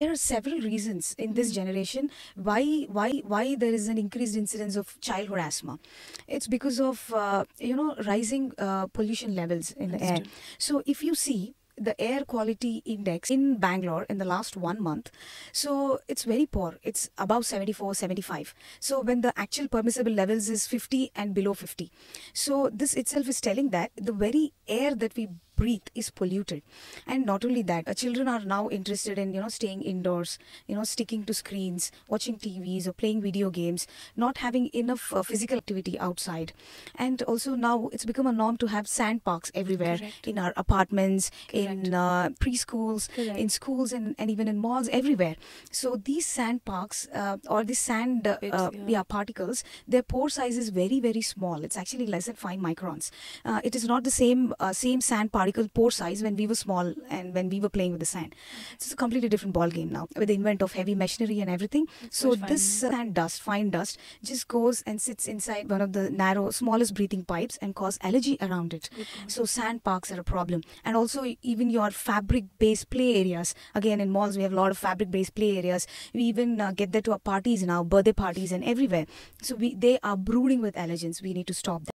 There are several reasons in this generation why why why there is an increased incidence of childhood asthma. It's because of uh, you know rising uh, pollution levels in the air. So if you see the air quality index in Bangalore in the last one month, so it's very poor. It's above 74, 75. So when the actual permissible levels is 50 and below 50. So this itself is telling that the very air that we breathe is polluted and not only that uh, children are now interested in you know staying indoors you know sticking to screens watching tvs or playing video games not having enough uh, physical activity outside and also now it's become a norm to have sand parks everywhere Correct. in our apartments Correct. in uh, preschools Correct. in schools and, and even in malls everywhere so these sand parks uh, or these sand uh, Bits, uh, yeah. yeah particles their pore size is very very small it's actually less than 5 microns uh, it is not the same uh, same sand particle pore size when we were small and when we were playing with the sand. So it's a completely different ball game now with the invent of heavy machinery and everything. So this uh, sand dust fine dust just goes and sits inside one of the narrow smallest breathing pipes and cause allergy around it. So sand parks are a problem. And also even your fabric based play areas again in malls we have a lot of fabric based play areas. We even uh, get that to our parties now birthday parties and everywhere. So we they are brooding with allergens. We need to stop that